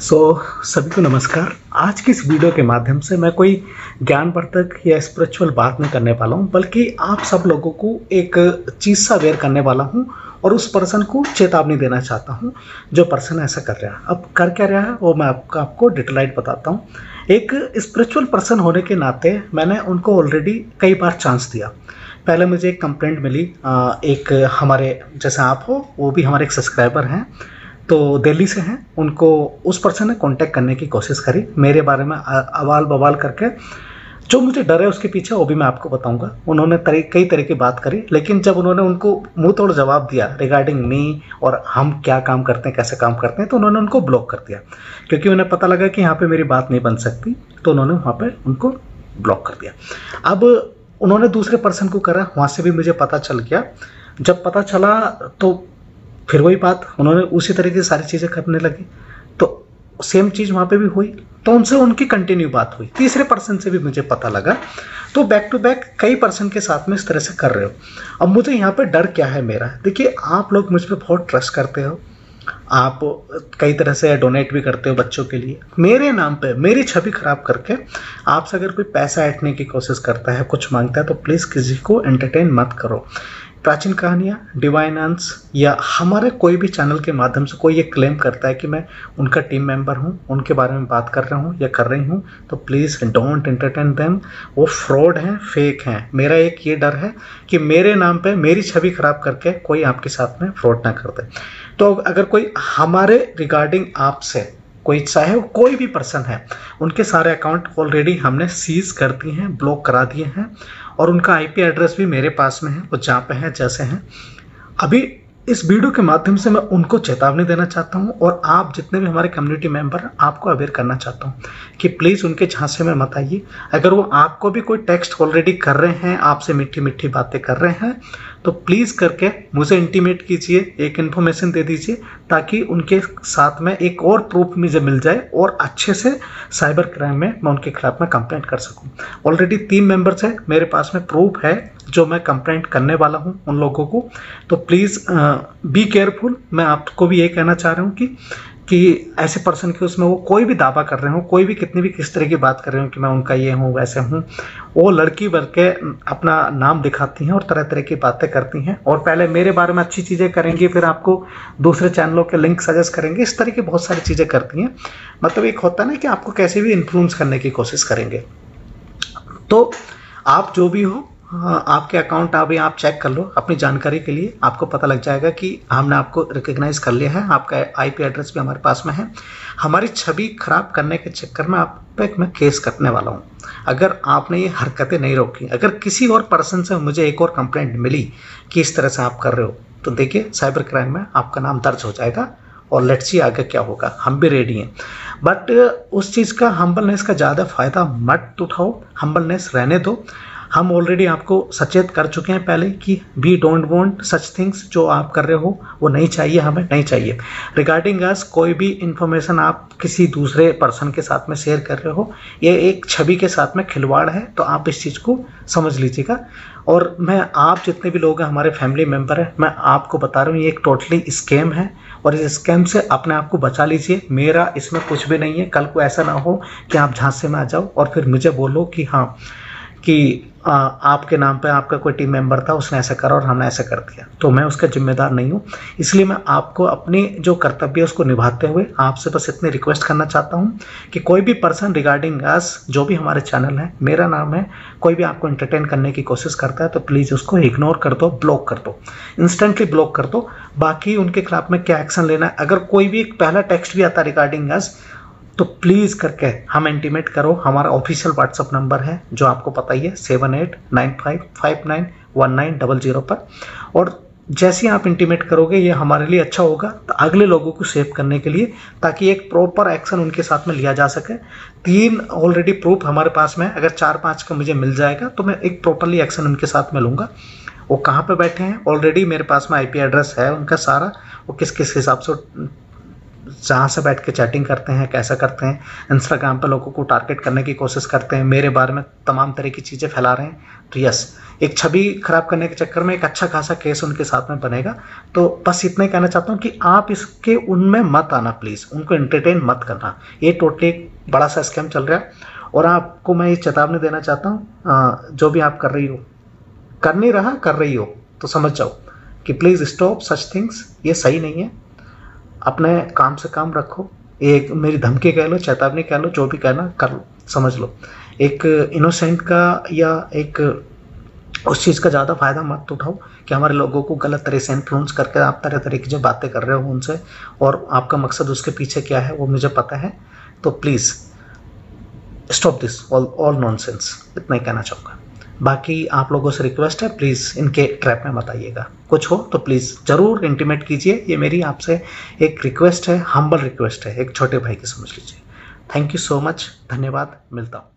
सो so, सभी को नमस्कार। आज की इस वीडियो के माध्यम से मैं कोई ज्ञान ज्ञानवर्धक या स्पिरिचुअल बात नहीं करने वाला हूँ बल्कि आप सब लोगों को एक चीज़ सा अवेयर करने वाला हूँ और उस पर्सन को चेतावनी देना चाहता हूँ जो पर्सन ऐसा कर रहा है। अब कर क्या रहा है वो मैं आपको आपको डिटेलाइट बताता हूँ। एक स्पिरिचुअल पर्सन होने के नाते मैंने उनको ऑलरेडी कई बार चांस दिया। पहले मुझे एक कंप्लेंट मिली एक हमारे जैसे आप हो वो भी हमारे एक सब्सक्राइबर हैं। तो दिल्ली से हैं। उनको उस पर्सन ने कांटेक्ट करने की कोशिश करी। मेरे बारे में अवाल बवाल करके। जो मुझे डर है उसके पीछे वो भी मैं आपको बताऊँगा। उन्होंने तरी, कई तरह की बात करी लेकिन जब उन्होंने उनको मुँह तोड़ जवाब दिया रिगार्डिंग मी और हम क्या काम करते हैं कैसे काम करते हैं तो उन्होंने उनको ब्लॉक कर दिया। क्योंकि उन्हें पता लगा कि यहाँ पर मेरी बात नहीं बन सकती तो उन्होंने वहाँ पर उनको ब्लॉक कर दिया। अब उन्होंने दूसरे पर्सन को करा वहाँ से भी मुझे पता चल गया। जब पता चला तो फिर वही बात, उन्होंने उसी तरीके से सारी चीज़ें करने लगी। तो सेम चीज़ वहाँ पे भी हुई। तो उनसे उनकी कंटिन्यू बात हुई। तीसरे पर्सन से भी मुझे पता लगा। तो बैक टू बैक कई पर्सन के साथ में इस तरह से कर रहे हो। अब मुझे यहाँ पे डर क्या है मेरा? देखिए, आप लोग मुझ पर बहुत ट्रस्ट करते हो। आप कई तरह से डोनेट भी करते हो बच्चों के लिए। मेरे नाम पे, मेरी छवि खराब करके आपसे अगर कोई पैसा ऐटने की कोशिश करता है, कुछ माँगता है तो प्लीज़ किसी को एंटरटेन मत करो। प्राचीन कहानियाँ डिवाइन अंस या हमारे कोई भी चैनल के माध्यम से कोई ये क्लेम करता है कि मैं उनका टीम मेंबर हूँ, उनके बारे में बात कर रहा हूँ या कर रही हूँ तो प्लीज़ डोंट एंटरटेन देम वो फ्रॉड हैं फेक हैं. मेरा एक ये डर है कि मेरे नाम पे मेरी छवि खराब करके कोई आपके साथ में फ्रॉड ना कर दे. तो अगर कोई हमारे रिगार्डिंग आपसे कोई चाहे वो कोई भी पर्सन है, उनके सारे अकाउंट ऑलरेडी हमने सीज कर दिए हैं ब्लॉक करा दिए हैं और उनका आईपी एड्रेस भी मेरे पास में है, वो जहाँ पे है, जैसे हैं। अभी इस वीडियो के माध्यम से मैं उनको चेतावनी देना चाहता हूँ और आप जितने भी हमारे कम्युनिटी मेंबर हैं, आपको अवेयर करना चाहता हूँ कि प्लीज़ उनके झांसे में मत आइए। अगर वो आपको भी कोई टेक्स्ट ऑलरेडी कर रहे हैं, आपसे मीठी मीठी बातें कर रहे हैं तो प्लीज़ करके मुझे इंटीमेट कीजिए, एक इन्फॉर्मेशन दे दीजिए, ताकि उनके साथ में एक और प्रूफ मुझे मिल जाए और अच्छे से साइबर क्राइम में मैं उनके खिलाफ में कंप्लेंट कर सकूँ। ऑलरेडी तीन मेंबर्स हैं, मेरे पास में प्रूफ है जो मैं कंप्लेंट करने वाला हूँ उन लोगों को। तो प्लीज़ बी केयरफुल मैं आपको भी ये कहना चाह रहा हूँ कि कि ऐसे पर्सन के उसमें वो कोई भी दावा कर रहे हो, कोई भी कितनी भी किस तरह की बात कर रहे हो कि मैं उनका ये हूँ, वैसे हूँ, वो लड़की बन के अपना नाम दिखाती हैं और तरह तरह की बातें करती हैं। और पहले मेरे बारे में अच्छी चीज़ें करेंगी, फिर आपको दूसरे चैनलों के लिंक सजेस्ट करेंगे, इस तरह की बहुत सारी चीज़ें करती हैं। मतलब एक होता ना कि आपको कैसे भी इन्फ्लुएंस करने की कोशिश करेंगे। तो आप जो भी हो हाँ आपके अकाउंट अभी आप चेक कर लो, अपनी जानकारी के लिए आपको पता लग जाएगा कि हमने आपको रिकग्नाइज कर लिया है, आपका आईपी एड्रेस भी हमारे पास में है। हमारी छवि खराब करने के चक्कर में आप पे मैं केस करने वाला हूँ। अगर आपने ये हरकतें नहीं रोकी, अगर किसी और पर्सन से मुझे एक और कंप्लेंट मिली कि इस तरह से आप कर रहे हो तो देखिए साइबर क्राइम में आपका नाम दर्ज हो जाएगा और लेट्स सी आगे क्या होगा। हम भी रेडी हैं। बट उस चीज़ का हम्बलनेस का ज़्यादा फ़ायदा मत उठाओ हम्बलनेस रहने दो। हम ऑलरेडी आपको सचेत कर चुके हैं पहले कि we don't want such things जो आप कर रहे हो, वो नहीं चाहिए, हमें नहीं चाहिए। रिगार्डिंग अस कोई भी इंफॉर्मेशन आप किसी दूसरे पर्सन के साथ में शेयर कर रहे हो, ये एक छवि के साथ में खिलवाड़ है तो आप इस चीज़ को समझ लीजिएगा। और मैं, आप जितने भी लोग हैं, हमारे फैमिली मेंबर हैं, मैं आपको बता रहा हूँ, ये एक टोटली स्कैम है। और इस स्कैम से अपने आप को बचा लीजिए। मेरा इसमें कुछ भी नहीं है। कल को ऐसा ना हो कि आप झांसे में आ जाओ और फिर मुझे बोलो कि हाँ कि आ, आपके नाम पे आपका कोई टीम मेंबर था उसने ऐसा करा और हमने ऐसा कर दिया। तो मैं उसका जिम्मेदार नहीं हूँ। इसलिए मैं आपको अपनी जो कर्तव्य है उसको निभाते हुए आपसे बस इतनी रिक्वेस्ट करना चाहता हूँ कि कोई भी पर्सन रिगार्डिंग अस जो भी हमारे चैनल है मेरा नाम है कोई भी आपको इंटरटेन करने की कोशिश करता है तो प्लीज़ उसको इग्नोर कर दो ब्लॉक कर दो। इंस्टेंटली ब्लॉक कर दो। बाकी उनके खिलाफ में क्या एक्शन लेना है? अगर कोई भी पहला टेक्स्ट भी आता रिगार्डिंग अस तो प्लीज़ करके हम इंटीमेट करो। हमारा ऑफिशियल व्हाट्सअप नंबर है, जो आपको पता ही है seven eight nine five five nine one nine double zero पर। और जैसे ही आप इंटीमेट करोगे, ये हमारे लिए अच्छा होगा तो अगले लोगों को सेव करने के लिए, ताकि एक प्रॉपर एक्शन उनके साथ में लिया जा सके। तीन ऑलरेडी प्रूफ हमारे पास में अगर चार पाँच का मुझे मिल जाएगा तो मैं एक प्रॉपरली एक्शन उनके साथ में लूँगा। वो कहाँ पे बैठे हैं? ऑलरेडी मेरे पास में आईपी एड्रेस है उनका सारा। वो किस किस हिसाब से जहाँ से बैठ के चैटिंग करते हैं, कैसा करते हैं इंस्टाग्राम पर लोगों को टारगेट करने की कोशिश करते हैं, मेरे बारे में तमाम तरह की चीज़ें फैला रहे हैं। तो यस एक छवि खराब करने के चक्कर में एक अच्छा खासा केस उनके साथ में बनेगा। तो बस इतना ही कहना चाहता हूँ कि आप इसके उनमें मत आना प्लीज़ उनको एंटरटेन मत करना। ये टोटली एक बड़ा सा स्कैम चल रहा है। और आपको मैं ये चेतावनी देना चाहता हूँ जो भी आप कर रही हो, कर नहीं रहा, कर रही हो तो समझ जाओ कि प्लीज़ स्टॉप सच थिंग्स ये सही नहीं है। अपने काम से काम रखो। एक, मेरी धमकी कह लो, चेतावनी कह लो, जो भी कहना कर लो, समझ लो। एक इनोसेंट का या एक उस चीज़ का ज़्यादा फ़ायदा मत उठाओ कि हमारे लोगों को गलत तरह से इन्फ्लुएंस करके आप तरह तरह की जो बातें कर रहे हो उनसे और आपका मकसद उसके पीछे क्या है, वो मुझे पता है। तो please stop this all all nonsense इतना ही कहना चाहूँगा। बाकी आप लोगों से रिक्वेस्ट है प्लीज़ इनके ट्रैप में बताइएगा। कुछ हो तो प्लीज़ ज़रूर इंटीमेट कीजिए। ये मेरी आपसे एक रिक्वेस्ट है हम्बल रिक्वेस्ट है, एक छोटे भाई की समझ लीजिए। थैंक यू सो मच धन्यवाद, मिलता हूँ।